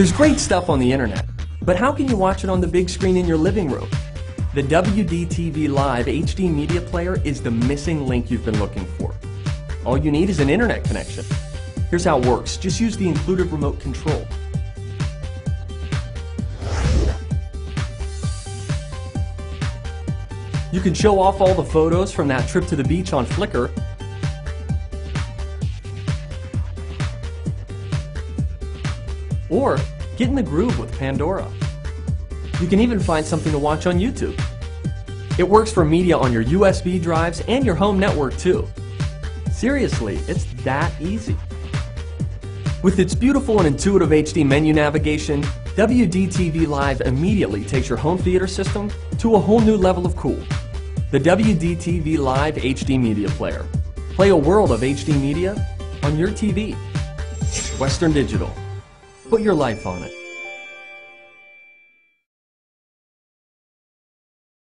There's great stuff on the internet, but how can you watch it on the big screen in your living room? The WDTV Live HD Media Player is the missing link you've been looking for. All you need is an internet connection. Here's how it works. Just use the included remote control. You can show off all the photos from that trip to the beach on Flickr. Or get in the groove with Pandora. You can even find something to watch on YouTube. It works for media on your USB drives and your home network too. Seriously, it's that easy. With its beautiful and intuitive HD menu navigation, WDTV Live immediately takes your home theater system to a whole new level of cool. The WDTV Live HD Media Player. Play a world of HD media on your TV. Western Digital. Put your life on it.